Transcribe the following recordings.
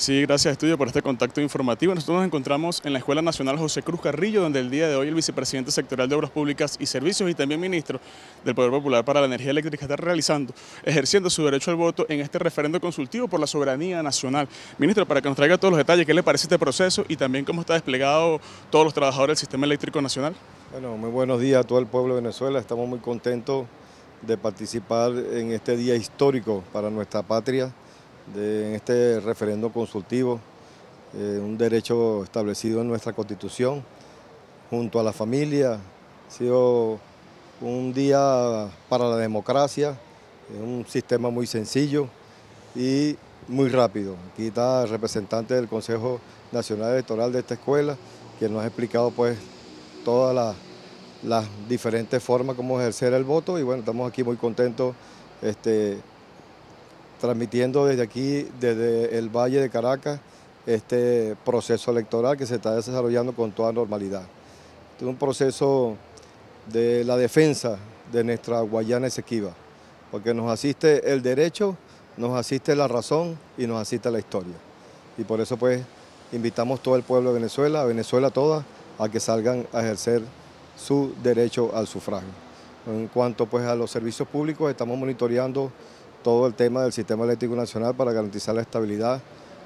Sí, gracias Estudio por este contacto informativo. Nosotros nos encontramos en la Escuela Nacional José Cruz Carrillo, donde el día de hoy el vicepresidente sectorial de Obras Públicas y Servicios y también ministro del Poder Popular para la Energía Eléctrica está realizando, ejerciendo su derecho al voto en este referendo consultivo por la soberanía nacional. Ministro, para que nos traiga todos los detalles, ¿qué le parece este proceso y también cómo está desplegado todos los trabajadores del Sistema Eléctrico Nacional? Bueno, muy buenos días a todo el pueblo de Venezuela. Estamos muy contentos de participar en este día histórico para nuestra patria en este referendo consultivo, eh, un derecho establecido en nuestra Constitución, junto a la familia. Ha sido un día para la democracia, un sistema muy sencillo y muy rápido. Aquí está el representante del Consejo Nacional Electoral de esta escuela, que nos ha explicado pues todas las, diferentes formas como ejercer el voto y bueno, estamos aquí muy contentos este, transmitiendo desde aquí, desde el Valle de Caracas, este proceso electoral que se está desarrollando con toda normalidad. Este es un proceso de la defensa de nuestra Guayana Esequiba, porque nos asiste el derecho, nos asiste la razón y nos asiste la historia. Y por eso pues invitamos todo el pueblo de Venezuela, a Venezuela toda, a que salgan a ejercer su derecho al sufragio. En cuanto pues a los servicios públicos, estamos monitoreando todo el tema del Sistema Eléctrico Nacional para garantizar la estabilidad,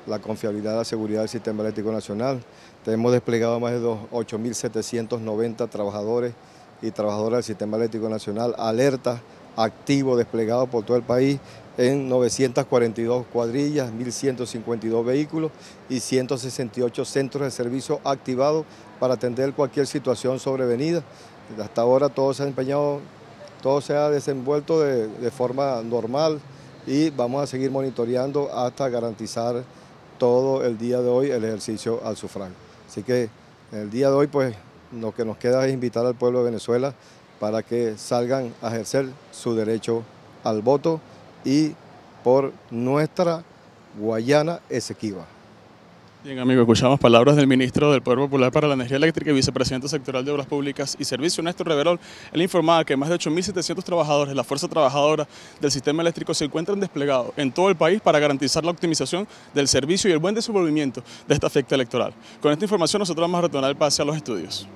la confiabilidad, la seguridad del Sistema Eléctrico Nacional. Tenemos desplegado más de 8.790 trabajadores y trabajadoras del Sistema Eléctrico Nacional, alerta, activo, desplegado por todo el país en 942 cuadrillas, 1.152 vehículos y 168 centros de servicio activados para atender cualquier situación sobrevenida. Hasta ahora todo se ha empeñado todo se ha desenvuelto de, forma normal y vamos a seguir monitoreando hasta garantizar todo el día de hoy el ejercicio al sufragio. Así que el día de hoy pues lo que nos queda es invitar al pueblo de Venezuela para que salgan a ejercer su derecho al voto y por nuestra Guayana Esequiba. Bien, amigo, escuchamos palabras del ministro del Poder Popular para la Energía Eléctrica y vicepresidente sectorial de Obras Públicas y Servicios, Néstor Reverol. Él informaba que más de 8.700 trabajadores de la fuerza trabajadora del sistema eléctrico se encuentran desplegados en todo el país para garantizar la optimización del servicio y el buen desenvolvimiento de esta efecta electoral. Con esta información nosotros vamos a retornar el pase a los estudios.